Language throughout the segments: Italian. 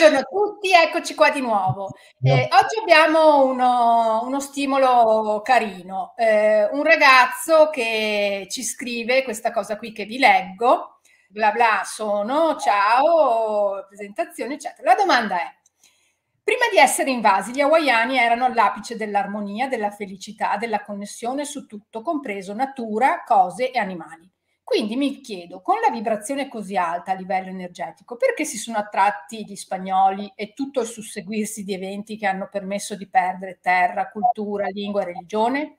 Buongiorno a tutti, eccoci qua di nuovo. Eh, oggi abbiamo uno, uno stimolo carino, eh, un ragazzo che ci scrive questa cosa qui che vi leggo, bla bla sono, ciao, presentazione, eccetera. La domanda è, prima di essere invasi gli hawaiani erano all'apice dell'armonia, della felicità, della connessione su tutto, compreso natura, cose e animali. Quindi mi chiedo, con la vibrazione così alta a livello energetico, perché si sono attratti gli spagnoli e tutto il susseguirsi di eventi che hanno permesso di perdere terra, cultura, lingua e religione?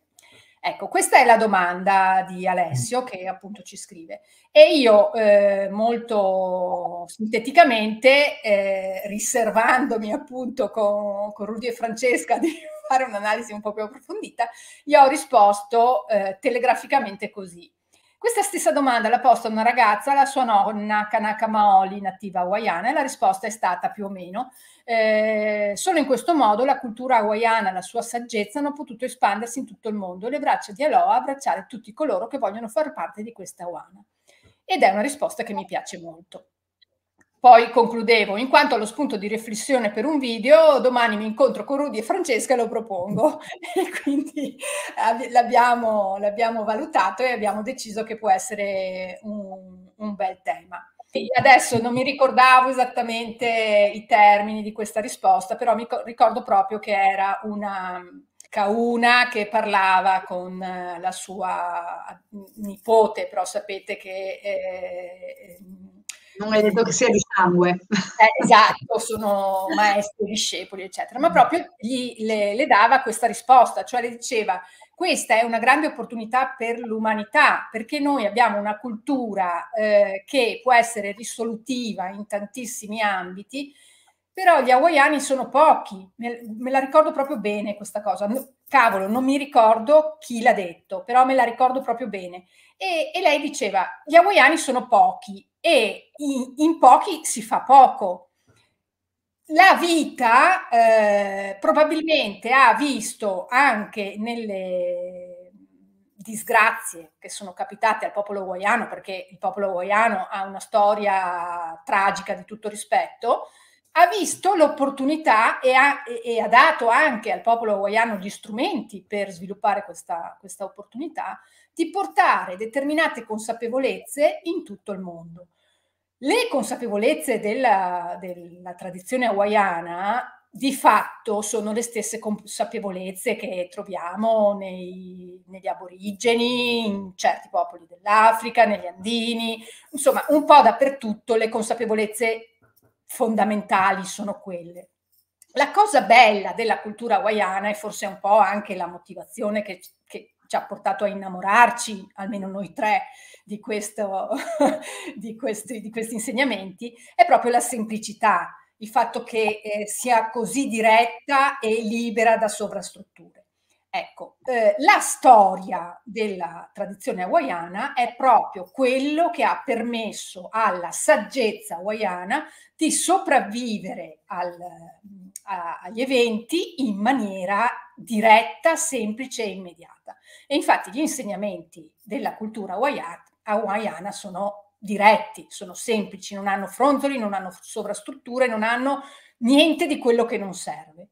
Ecco, questa è la domanda di Alessio che appunto ci scrive. E io eh, molto sinteticamente, eh, riservandomi appunto con, con Rudy e Francesca di fare un'analisi un po' più approfondita, gli ho risposto eh, telegraficamente così. Questa stessa domanda l'ha posta una ragazza alla sua nonna Kanaka Maoli, nativa hawaiana, e la risposta è stata più o meno eh, solo in questo modo la cultura hawaiana e la sua saggezza hanno potuto espandersi in tutto il mondo e le braccia di Aloha abbracciare tutti coloro che vogliono far parte di questa Awana. Ed è una risposta che mi piace molto. Poi concludevo, in quanto allo spunto di riflessione per un video, domani mi incontro con Rudy e Francesca e lo propongo. E quindi l'abbiamo, l'abbiamo valutato e abbiamo deciso che può essere un, un bel tema. Adesso non mi ricordavo esattamente i termini di questa risposta, però mi ricordo proprio che era una Kauna che parlava con la sua nipote, però sapete che eh, non è detto che sia di sangue. Eh, esatto, sono maestri, discepoli, eccetera, ma proprio gli, le, le, dava questa risposta, cioè le diceva questa è una grande opportunità per l'umanità, perché noi abbiamo una cultura eh, che può essere risolutiva in tantissimi ambiti, però gli hawaiani sono pochi, me, me la ricordo proprio bene questa cosa, cavolo, non mi ricordo chi l'ha detto, però me la ricordo proprio bene. E, e lei diceva, gli hawaiani sono pochi e in, in pochi si fa poco. La vita eh, probabilmente ha visto anche nelle disgrazie che sono capitate al popolo hawaiano, perché il popolo hawaiano ha una storia tragica di tutto rispetto, ha visto l'opportunità e ha, e ha dato anche al popolo hawaiano gli strumenti per sviluppare questa, questa opportunità di portare determinate consapevolezze in tutto il mondo. Le consapevolezze della, della tradizione hawaiana di fatto sono le stesse consapevolezze che troviamo nei, negli aborigeni, in certi popoli dell'Africa, negli andini, insomma un po' dappertutto le consapevolezze fondamentali sono quelle. La cosa bella della cultura hawaiana e forse un po' anche la motivazione che, che ci ha portato a innamorarci, almeno noi tre, di, questo, di, questi, di questi insegnamenti, è proprio la semplicità, il fatto che eh, sia così diretta e libera da sovrastrutture. Ecco, eh, la storia della tradizione hawaiana è proprio quello che ha permesso alla saggezza hawaiana di sopravvivere al, a, agli eventi in maniera diretta, semplice e immediata. E infatti gli insegnamenti della cultura hawaiana, sono diretti, sono semplici, non hanno fronzoli, non hanno sovrastrutture, non hanno niente di quello che non serve.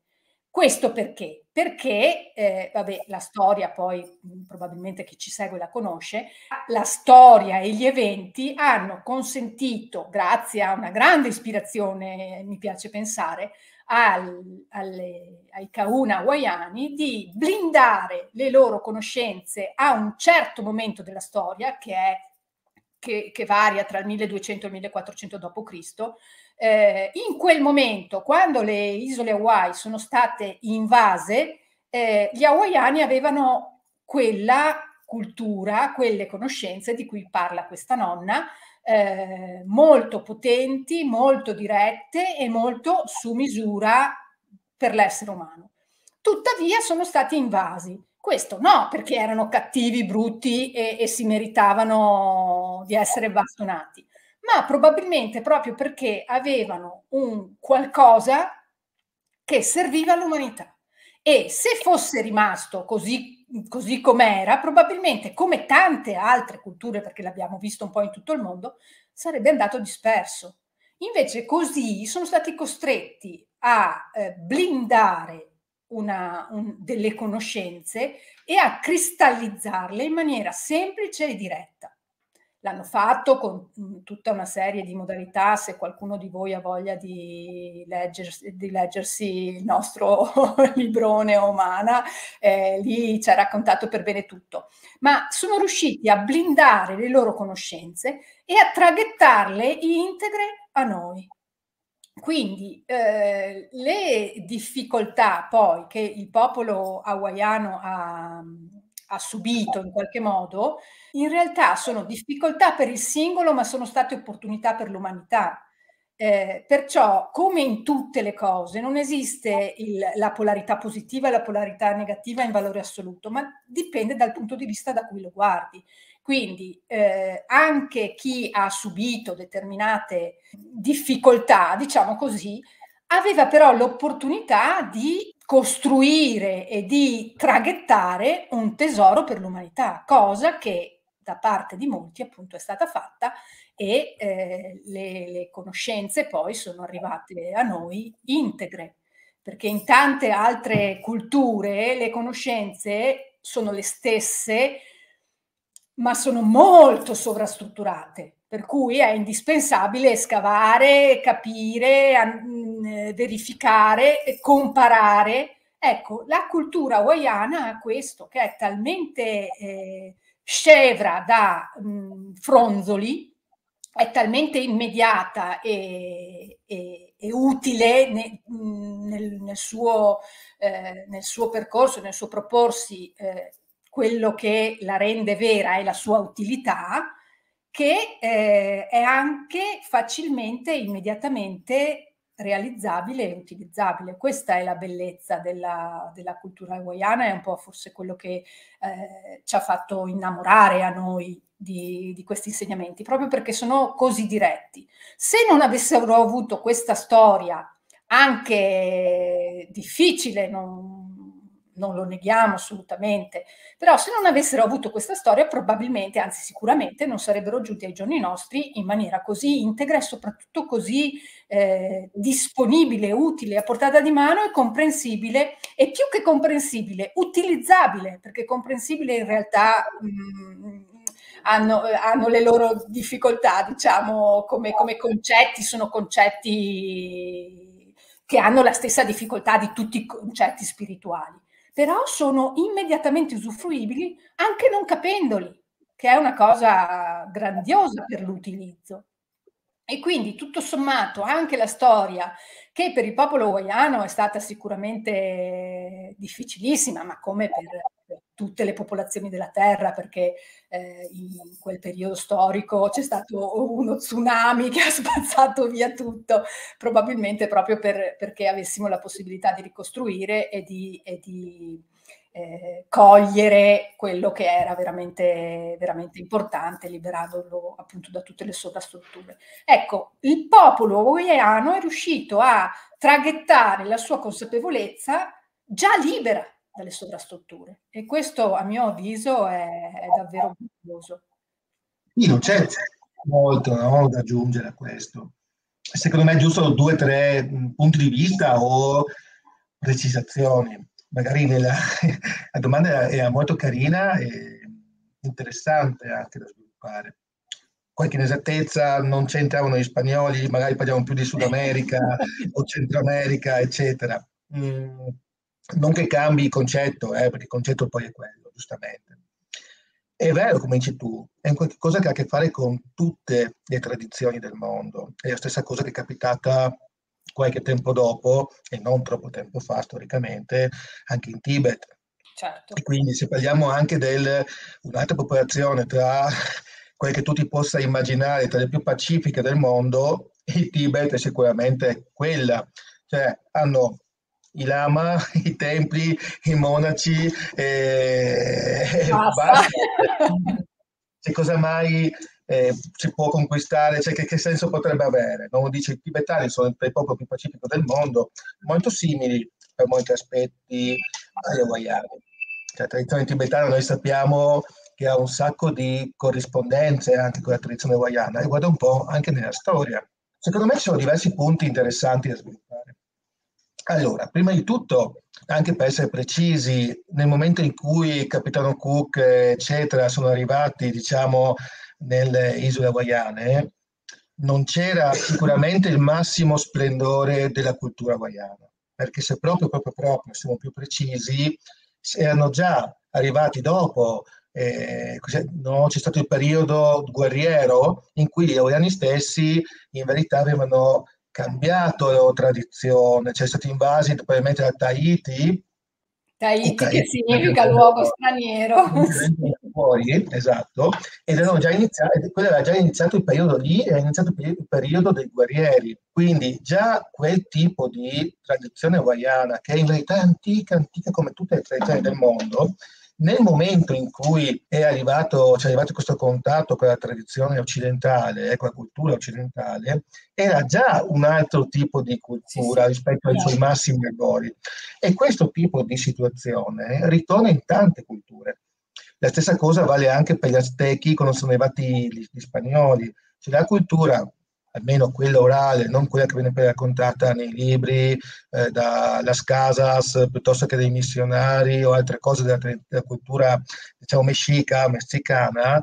Questo perché? Perché, eh, vabbè, la storia poi probabilmente chi ci segue la conosce, la storia e gli eventi hanno consentito, grazie a una grande ispirazione, mi piace pensare, al, alle, ai Kauna hawaiani di blindare le loro conoscenze a un certo momento della storia, che, è, che, che varia tra il 1200 e il 1400 d.C., eh, in quel momento, quando le isole Hawaii sono state invase, eh, gli hawaiani avevano quella cultura, quelle conoscenze di cui parla questa nonna, eh, molto potenti, molto dirette e molto su misura per l'essere umano. Tuttavia sono stati invasi. Questo no, perché erano cattivi, brutti e, e si meritavano di essere bastonati ma probabilmente proprio perché avevano un qualcosa che serviva all'umanità. E se fosse rimasto così, così com'era, probabilmente come tante altre culture, perché l'abbiamo visto un po' in tutto il mondo, sarebbe andato disperso. Invece così sono stati costretti a eh, blindare una, un, delle conoscenze e a cristallizzarle in maniera semplice e diretta. L'hanno fatto con mm, tutta una serie di modalità, se qualcuno di voi ha voglia di, leggersi, di leggersi il nostro librone Omana, eh, lì ci ha raccontato per bene tutto. Ma sono riusciti a blindare le loro conoscenze e a traghettarle integre a noi. Quindi eh, le difficoltà poi che il popolo hawaiano ha, ha subito in qualche modo, in realtà sono difficoltà per il singolo, ma sono state opportunità per l'umanità. Eh, perciò, come in tutte le cose, non esiste il, la polarità positiva e la polarità negativa in valore assoluto, ma dipende dal punto di vista da cui lo guardi. Quindi eh, anche chi ha subito determinate difficoltà, diciamo così, aveva però l'opportunità di costruire e di traghettare un tesoro per l'umanità, cosa che da parte di molti appunto è stata fatta e eh, le, le conoscenze poi sono arrivate a noi integre, perché in tante altre culture le conoscenze sono le stesse ma sono molto sovrastrutturate, per cui è indispensabile scavare, capire, mm, verificare, comparare. Ecco, la cultura hawaiana ha questo, che è talmente eh, scevra da mh, fronzoli, è talmente immediata e, e, e utile ne, nel, nel, suo, eh, nel, suo, percorso, nel suo proporsi eh, quello che la rende vera è la sua utilità, che eh, è anche facilmente, immediatamente realizzabile e utilizzabile. Questa è la bellezza della, della cultura hawaiana, è un po' forse quello che eh, ci ha fatto innamorare a noi di, di, questi insegnamenti, proprio perché sono così diretti. Se non avessero avuto questa storia anche difficile, non, non lo neghiamo assolutamente, però se non avessero avuto questa storia probabilmente, anzi sicuramente, non sarebbero giunti ai giorni nostri in maniera così integra e soprattutto così eh, disponibile, utile, a portata di mano e comprensibile e più che comprensibile, utilizzabile, perché comprensibile in realtà... Mh, mm, hanno, hanno, le loro difficoltà, diciamo, come, come concetti, sono concetti che hanno la stessa difficoltà di tutti i concetti spirituali però sono immediatamente usufruibili anche non capendoli, che è una cosa grandiosa per l'utilizzo. E quindi tutto sommato anche la storia che per il popolo hawaiano è stata sicuramente difficilissima, ma come per tutte le popolazioni della Terra, perché eh, in quel periodo storico c'è stato uno tsunami che ha spazzato via tutto, probabilmente proprio per, perché avessimo la possibilità di ricostruire e di, e di eh, cogliere quello che era veramente, veramente importante, liberandolo appunto da tutte le sovrastrutture. Ecco, il popolo hawaiano è riuscito a traghettare la sua consapevolezza già libera dalle sovrastrutture. E questo, a mio avviso, è, è davvero curioso. Sì, non c'è molto no, da aggiungere a questo. Secondo me, giusto due o tre punti di vista o precisazioni. Magari nella, la domanda era molto carina e interessante anche da sviluppare. Qualche inesattezza, non c'entravano gli spagnoli, magari parliamo più di Sud America o Centro America, eccetera. Mm non che cambi il concetto, eh, perché il concetto poi è quello, giustamente. È vero, come dici tu, è qualcosa che ha a che fare con tutte le tradizioni del mondo. È la stessa cosa che è capitata qualche tempo dopo, e non troppo tempo fa storicamente, anche in Tibet. Certo. E quindi se parliamo anche di un'altra popolazione tra quelle che tu ti possa immaginare, tra le più pacifiche del mondo, il Tibet è sicuramente quella. Cioè hanno i lama, i templi, i monaci e basta. Che cosa mai eh, si può conquistare, cioè che, che, senso potrebbe avere? Non dice i tibetani sono il popolo più pacifico del mondo, molto simili per molti aspetti agli hawaiani. Cioè, la tradizione tibetana noi sappiamo che ha un sacco di corrispondenze anche con la tradizione hawaiana e guarda un po' anche nella storia. Secondo me ci sono diversi punti interessanti da sviluppare. Allora, prima di tutto, anche per essere precisi, nel momento in cui Capitano Cook, eccetera, sono arrivati, diciamo, nelle isole hawaiane, non c'era sicuramente il massimo splendore della cultura hawaiana, perché se proprio, proprio, proprio siamo più precisi, erano già arrivati dopo eh, no, c'è stato il periodo guerriero in cui gli hawaiani stessi in verità avevano cambiato la loro tradizione, c'è stati invasi probabilmente da Tahiti. Tahiti che significa luogo straniero. Fuori, esatto, ed erano già iniziati, quello era già iniziato il periodo lì, era iniziato il periodo dei guerrieri, quindi già quel tipo di tradizione hawaiana, che in verità è antica, antica come tutte le tradizioni del mondo, nel momento in cui è arrivato, cioè è arrivato questo contatto con la tradizione occidentale, eh, con la cultura occidentale, era già un altro tipo di cultura rispetto ai suoi massimi errori. E questo tipo di situazione ritorna in tante culture. La stessa cosa vale anche per gli aztechi quando sono arrivati gli, gli spagnoli. Cioè la cultura almeno quella orale, non quella che viene poi raccontata nei libri, eh, da Las Casas, piuttosto che dei missionari o altre cose della, della cultura, diciamo, mexica, messicana,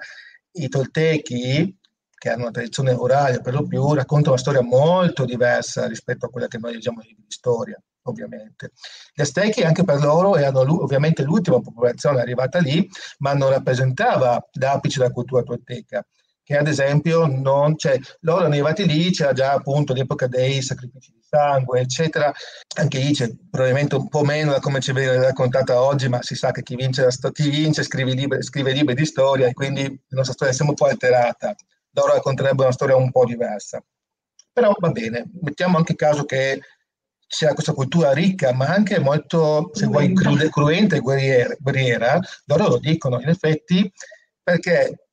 i toltechi, che hanno una tradizione orale per lo più, raccontano una storia molto diversa rispetto a quella che noi leggiamo nei libri di storia ovviamente. Gli Aztechi anche per loro erano ovviamente l'ultima popolazione arrivata lì, ma non rappresentava l'apice della cultura tolteca che ad esempio non c'è, loro arrivati lì, c'era già appunto l'epoca dei sacrifici di sangue, eccetera, anche lì c'è probabilmente un po' meno da come ci viene raccontata oggi, ma si sa che chi vince, chi vince scrive, libri, scrive libri di storia e quindi la nostra storia è sempre un po' alterata, loro racconterebbero una storia un po' diversa. Però va bene, mettiamo anche caso che c'è questa cultura ricca, ma anche molto, se vuoi, cruenta. e guerriera, guerriera, loro lo dicono in effetti, perché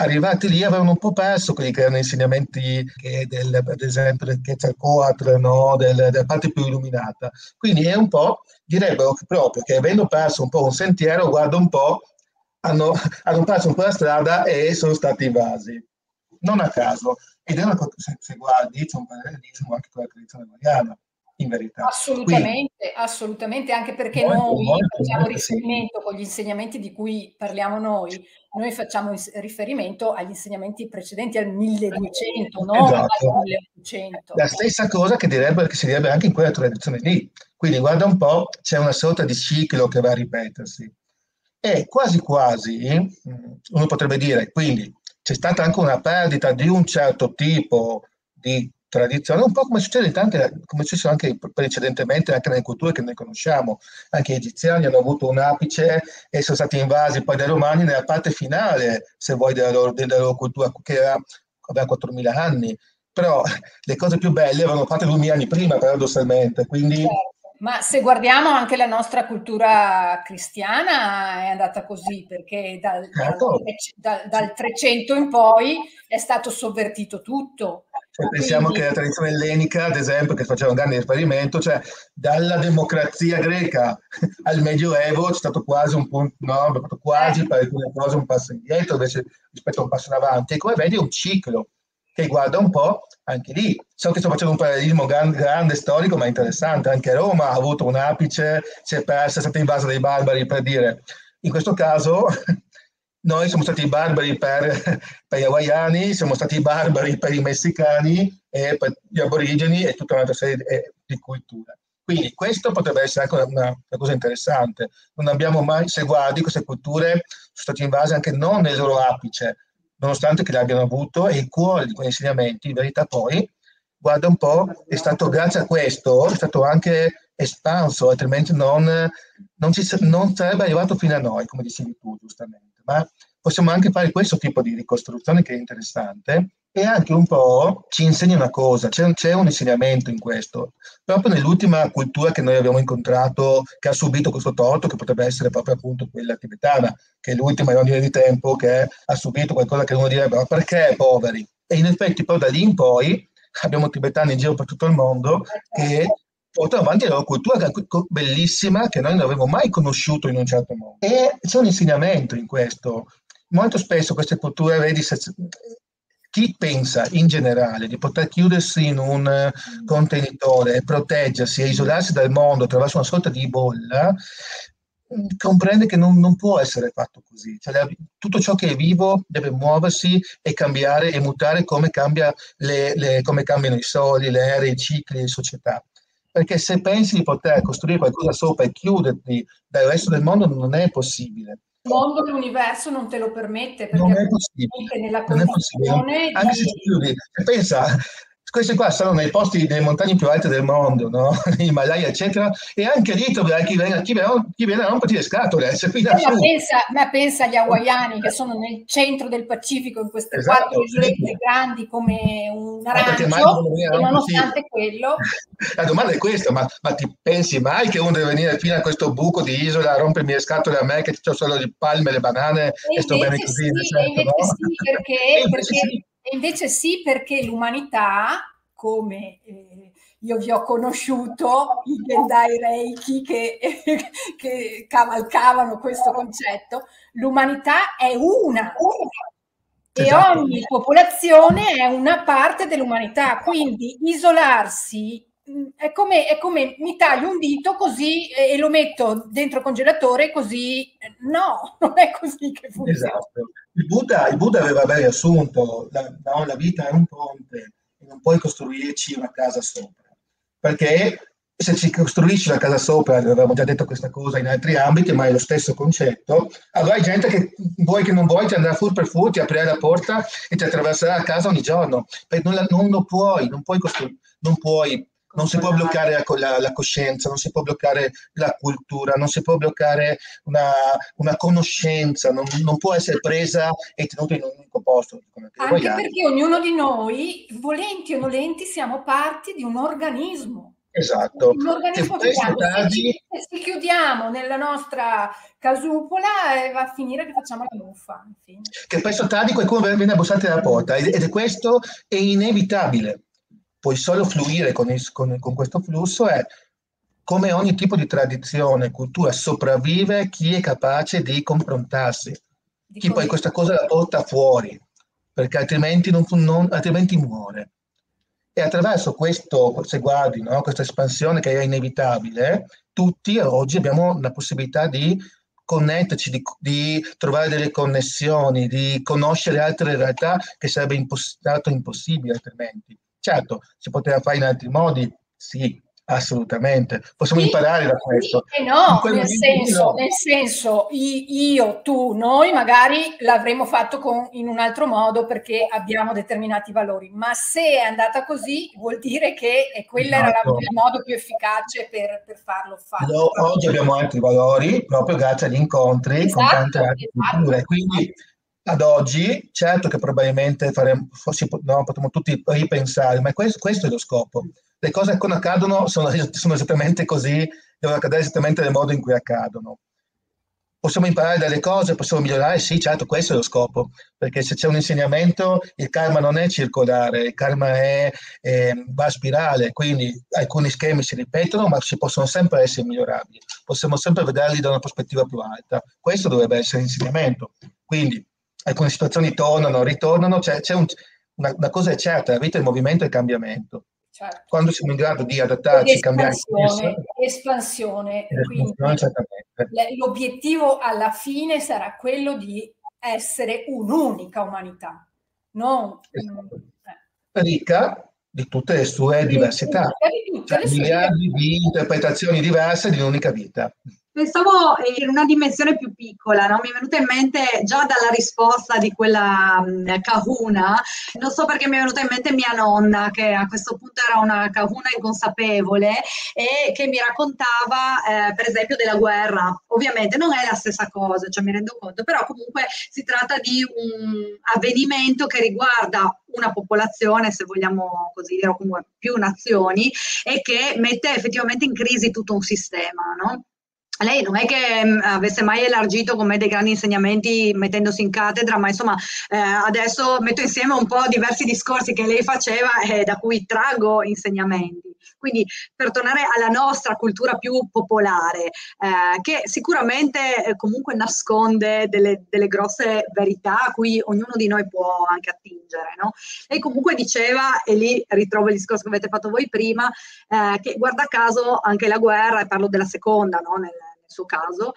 arrivati lì avevano un po' perso quelli che erano insegnamenti che del, ad esempio del Quetzalcoatl, no? del, della parte più illuminata. Quindi è un po', direbbero che proprio che avendo perso un po' un sentiero, guarda un po', hanno, hanno perso un po' la strada e sono stati invasi. Non a caso. Ed è una cosa, se, se guardi, c'è un parallelismo anche con la tradizione mariana in verità. Assolutamente, Quindi, assolutamente, anche perché molto, noi molto, facciamo molto riferimento sì. con gli insegnamenti di cui parliamo noi, noi facciamo riferimento agli insegnamenti precedenti al 1200, non esatto. al 1800. La stessa cosa che, direbbe, che si direbbe anche in quella tradizione lì. Quindi guarda un po', c'è una sorta di ciclo che va a ripetersi. E quasi quasi, mm, uno potrebbe dire, quindi c'è stata anche una perdita di un certo tipo di tradizione, un po' come succede tante, come succede anche precedentemente anche nelle culture che noi conosciamo. Anche gli egiziani hanno avuto un apice e sono stati invasi poi dai romani nella parte finale, se vuoi, della loro, della loro cultura, che era, aveva 4.000 anni. Però le cose più belle avevano fatto 2.000 anni prima, paradossalmente. Quindi certo. Ma se guardiamo anche la nostra cultura cristiana è andata così, perché dal, certo. dal, dal, dal 300 in poi è stato sovvertito tutto. Se pensiamo che la tradizione ellenica, ad esempio, che faceva un grande riferimento, cioè dalla democrazia greca al Medioevo c'è stato quasi un punto, no, quasi per alcune cose un passo indietro invece rispetto a un passo in avanti. E come vedi è un ciclo che guarda un po' anche lì. So che sto facendo un parallelismo grande, grande storico, ma interessante. Anche Roma ha avuto un apice, si è persa, è stata invasa dai barbari, per dire. In questo caso noi siamo stati barbari per, per, gli hawaiani, siamo stati barbari per i messicani e per gli aborigeni e tutta un'altra serie di, eh, di culture. Quindi questo potrebbe essere anche una, una, cosa interessante. Non abbiamo mai, se guardi, queste culture sono state invase anche non nel loro apice, nonostante che le abbiano avuto, e il cuore di quegli insegnamenti, in verità poi, guarda un po', è stato grazie a questo, è stato anche espanso, altrimenti non, non, ci, non sarebbe arrivato fino a noi, come dicevi tu giustamente ma possiamo anche fare questo tipo di ricostruzione che è interessante e anche un po' ci insegna una cosa, c'è, c'è, un insegnamento in questo. Proprio nell'ultima cultura che noi abbiamo incontrato, che ha subito questo torto, che potrebbe essere proprio appunto quella tibetana, che è l'ultima ironia di tempo che ha subito qualcosa che uno direbbe, ma perché poveri? E in effetti poi da lì in poi abbiamo tibetani in giro per tutto il mondo che portano avanti la loro cultura bellissima che noi non avevamo mai conosciuto in un certo modo. E c'è un insegnamento in questo. Molto spesso queste culture, vedi, chi pensa in generale di poter chiudersi in un contenitore e proteggersi e isolarsi dal mondo attraverso una sorta di bolla, mm, comprende che non, non può essere fatto così. Cioè, tutto ciò che è vivo deve muoversi e cambiare e mutare come, cambia le, le, come cambiano i soli, le aree, i cicli, le società. Perché se pensi di poter costruire qualcosa sopra e chiuderti dal resto del mondo non è possibile mondo, l'universo non te lo permette perché non è possibile. Nella non è possibile. Anche se ti chiudi, pensa, questi qua sono nei posti, nelle montagne più alte del mondo, no? Himalaya, eccetera, e anche lì troverai chi viene, chi viene, chi viene a romperti le scatole. Ma, pensa, ma, pensa, agli hawaiani che sono nel centro del Pacifico, in queste esatto, quattro isolette grandi come un arancio, e nonostante quello... La domanda è questa, ma, ma, ti pensi mai che uno deve venire fino a questo buco di isola a rompermi le scatole a me che ho solo le palme e le banane e, e sto bene così? Sì, certo, no? sì, perché, perché sì. E invece sì, perché l'umanità, come eh, io vi ho conosciuto, i Gendai Reiki che, che cavalcavano questo concetto, l'umanità è una. E esatto. ogni popolazione è una parte dell'umanità, quindi isolarsi è come, è come, mi taglio un dito così e lo metto dentro il congelatore così no, non è così che funziona. Esatto. Il Buddha, il Buddha aveva ben riassunto, la, no, la vita è un ponte e non puoi costruirci una casa sopra, perché se ci costruisci una casa sopra, avevamo già detto questa cosa in altri ambiti, ma è lo stesso concetto, avrai gente che vuoi che non vuoi ti andrà fur per fur, ti aprirà la porta e ti attraverserà la casa ogni giorno, non, la, non lo puoi, non puoi, costru- non puoi non si può bloccare la, la, la, coscienza, non si può bloccare la cultura, non si può bloccare una, una conoscenza, non, non, può essere presa e tenuta in un unico posto. Anche perché ognuno di noi, volenti o nolenti, siamo parti di un organismo. Esatto. Un organismo che tardi... se chiudiamo nella nostra casupola e va a finire che facciamo la muffa. Che presto tardi qualcuno viene a bussare alla porta ed è questo è inevitabile puoi solo fluire con, il, con, con questo flusso è come ogni tipo di tradizione, cultura, sopravvive chi è capace di confrontarsi, di chi poi questa cosa la porta fuori, perché altrimenti, non, non, altrimenti muore. E attraverso questo, se guardi, no, questa espansione che è inevitabile, tutti oggi abbiamo la possibilità di connetterci, di, di trovare delle connessioni, di conoscere altre realtà che sarebbe imposs- stato impossibile altrimenti. Certo, si poteva fare in altri modi? Sì, assolutamente. Possiamo sì, imparare da questo. Sì, no, nel senso, no. nel senso, io, tu, noi magari l'avremmo fatto con, in un altro modo perché abbiamo determinati valori, ma se è andata così vuol dire che quello esatto. era il modo più efficace per, per farlo fare. No, oggi abbiamo altri valori proprio grazie agli incontri esatto, con tante altre esatto. culture. Quindi ad oggi, certo che probabilmente faremo, forse, no, potremmo tutti ripensare, ma questo, questo, è lo scopo. Le cose che accadono sono, sono esattamente così, devono accadere esattamente nel modo in cui accadono. Possiamo imparare dalle cose, possiamo migliorare? Sì, certo, questo è lo scopo, perché se c'è un insegnamento, il karma non è circolare, il karma è, è, va a spirale, quindi alcuni schemi si ripetono, ma si possono sempre essere migliorabili, possiamo sempre vederli da una prospettiva più alta. Questo dovrebbe essere l'insegnamento. Quindi alcune situazioni tornano, ritornano, c'è, c'è un, una, una, cosa è certa, la vita è il movimento e il cambiamento. Certo. Quando siamo in grado di adattarci, e cambiare... Espansione, espansione l'obiettivo alla fine sarà quello di essere un'unica umanità, non... Esatto. Eh. Ricca di tutte le sue diversità, di cioè, miliardi di interpretazioni diverse di un'unica vita. Pensavo in una dimensione più piccola, no? mi è venuta in mente già dalla risposta di quella um, kahuna, non so perché mi è venuta in mente mia nonna, che a questo punto era una kahuna inconsapevole e che mi raccontava eh, per esempio della guerra. Ovviamente non è la stessa cosa, cioè mi rendo conto, però comunque si tratta di un avvenimento che riguarda una popolazione, se vogliamo così dire, o comunque più nazioni, e che mette effettivamente in crisi tutto un sistema. No? Lei non è che mh, mm, avesse mai elargito con me dei grandi insegnamenti mettendosi in cattedra, ma insomma eh, adesso metto insieme un po' diversi discorsi che lei faceva e da cui traggo insegnamenti. Quindi per tornare alla nostra cultura più popolare, eh, che sicuramente eh, comunque nasconde delle, delle, grosse verità a cui ognuno di noi può anche attingere. No? Lei comunque diceva, e lì ritrovo il discorso che avete fatto voi prima, eh, che guarda caso anche la guerra, e parlo della seconda, no? Nel, suo caso,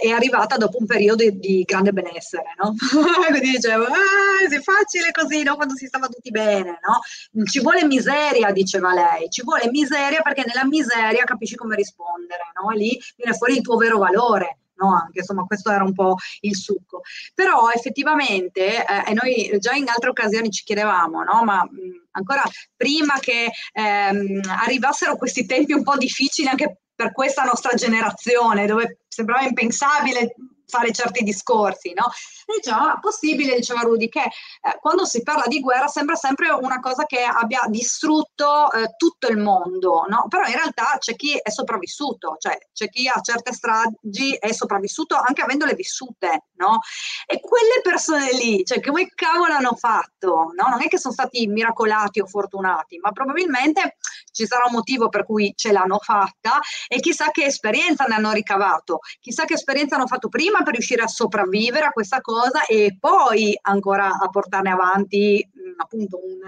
è arrivata dopo un periodo di, grande benessere, no? Quindi dicevo, ah, è facile così, no? Quando si stava tutti bene, no? Ci vuole miseria, diceva lei, ci vuole miseria perché nella miseria capisci come rispondere, no? E lì viene fuori il tuo vero valore. No, anche insomma questo era un po' il succo però effettivamente eh, e noi già in altre occasioni ci chiedevamo no ma mh, ancora prima che ehm, arrivassero questi tempi un po' difficili anche per questa nostra generazione, dove sembrava impensabile fare certi discorsi, no? E diceva, possibile, diceva Rudy, che eh, quando si parla di guerra sembra sempre una cosa che abbia distrutto eh, tutto il mondo, no? Però in realtà c'è chi è sopravvissuto, cioè c'è chi a certe stragi è sopravvissuto anche avendole vissute, no? E quelle persone lì, cioè come cavolo hanno fatto, no? Non è che sono stati miracolati o fortunati, ma probabilmente ci sarà un motivo per cui ce l'hanno fatta e chissà che esperienza ne hanno ricavato, chissà che esperienza hanno fatto prima prima per riuscire a sopravvivere a questa cosa e poi ancora a portarne avanti mh, appunto un,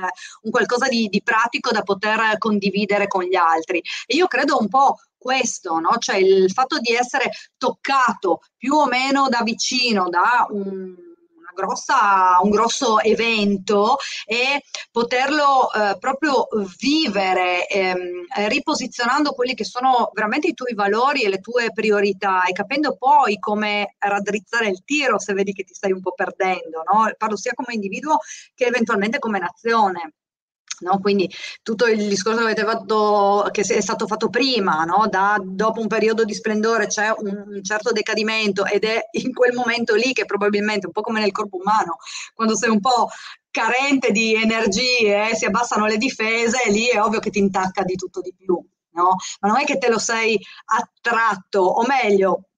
un qualcosa di, di, pratico da poter condividere con gli altri. E io credo un po' questo, no? cioè il fatto di essere toccato più o meno da vicino da un grossa, un grosso evento e poterlo eh, proprio vivere, ehm, riposizionando quelli che sono veramente i tuoi valori e le tue priorità e capendo poi come raddrizzare il tiro se vedi che ti stai un po' perdendo. No? Parlo sia come individuo che eventualmente come nazione. No? Quindi tutto il discorso che avete fatto, che è stato fatto prima, no? da, dopo un periodo di splendore c'è un, certo decadimento ed è in quel momento lì che probabilmente, un po' come nel corpo umano, quando sei un po' carente di energie, si abbassano le difese, lì è ovvio che ti intacca di tutto di più. No? Ma non è che te lo sei attratto, o meglio,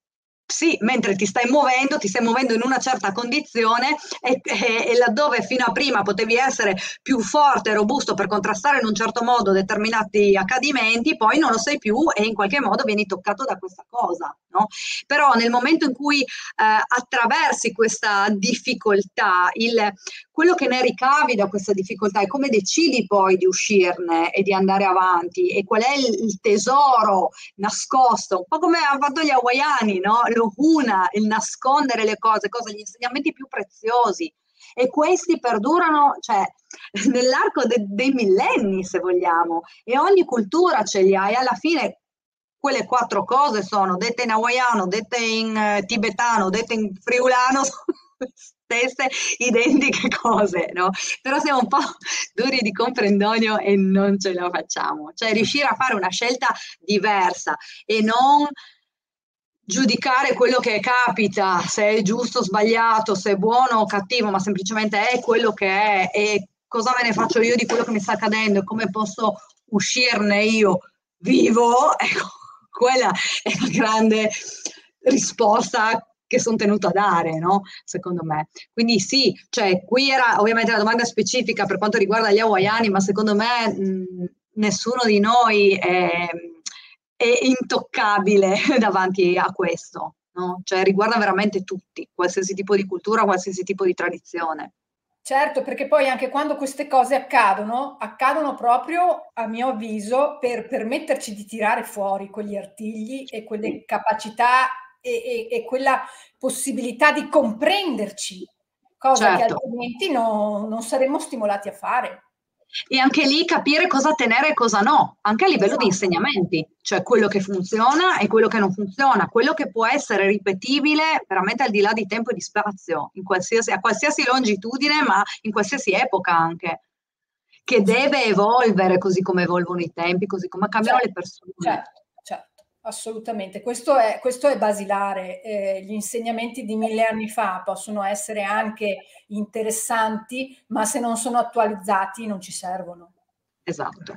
sì, mentre ti stai muovendo, ti stai muovendo in una certa condizione e, e, e, laddove fino a prima potevi essere più forte e robusto per contrastare in un certo modo determinati accadimenti, poi non lo sei più e in qualche modo vieni toccato da questa cosa. No? Però nel momento in cui eh, attraversi questa difficoltà, il, quello che ne ricavi da questa difficoltà è come decidi poi di uscirne e di andare avanti e qual è il, tesoro nascosto, un po' come hanno fatto gli hawaiani, no? lo il nascondere le cose, cose, gli insegnamenti più preziosi. E questi perdurano, cioè, nell'arco de- dei millenni, se vogliamo, e ogni cultura ce li ha, e alla fine quelle quattro cose sono dette in hawaiano, dette in uh, tibetano, dette in friulano, stesse identiche cose, no? Però siamo un po' duri di comprendonio e non ce la facciamo. Cioè riuscire a fare una scelta diversa e non giudicare quello che capita, se è giusto o sbagliato, se è buono o cattivo, ma semplicemente è quello che è e cosa me ne faccio io di quello che mi sta accadendo e come posso uscirne io vivo, ecco, quella è la grande risposta che sono tenuto a dare, no? Secondo me. Quindi sì, cioè qui era ovviamente la domanda specifica per quanto riguarda gli hawaiani, ma secondo me mh, nessuno di noi è è intoccabile davanti a questo, no? cioè riguarda veramente tutti, qualsiasi tipo di cultura, qualsiasi tipo di tradizione. Certo, perché poi anche quando queste cose accadono, accadono proprio, a mio avviso, per permetterci di tirare fuori quegli artigli e quelle capacità e, e, e quella possibilità di comprenderci, cosa certo. che altrimenti no, non saremmo stimolati a fare e anche lì capire cosa tenere e cosa no, anche a livello esatto. di insegnamenti, cioè quello che funziona e quello che non funziona, quello che può essere ripetibile veramente al di là di tempo e di spazio, a qualsiasi longitudine, ma in qualsiasi epoca anche, che deve evolvere così come evolvono i tempi, così come cambiano certo, le persone. Certo. Assolutamente, questo è, questo è basilare. Eh, gli insegnamenti di mille anni fa possono essere anche interessanti, ma se non sono attualizzati non ci servono. Esatto.